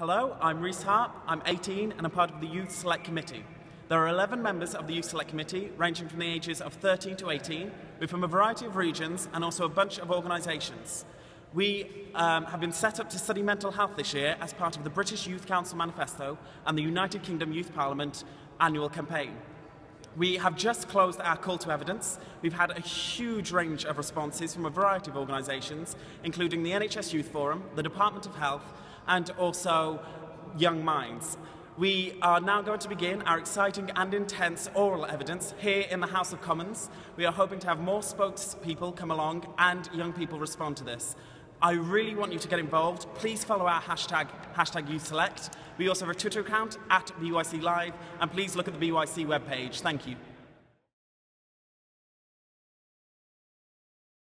Hello, I'm Reese Harp. I'm 18 and I'm part of the Youth Select Committee. There are 11 members of the Youth Select Committee, ranging from the ages of 13 to 18. We're from a variety of regions and also a bunch of organisations. We um, have been set up to study mental health this year as part of the British Youth Council Manifesto and the United Kingdom Youth Parliament annual campaign. We have just closed our call to evidence. We've had a huge range of responses from a variety of organisations, including the NHS Youth Forum, the Department of Health, and also Young Minds. We are now going to begin our exciting and intense oral evidence here in the House of Commons. We are hoping to have more spokespeople come along and young people respond to this. I really want you to get involved. Please follow our hashtag, hashtag YouthSelect. We also have a Twitter account at BYC Live, and please look at the BYC webpage. Thank you.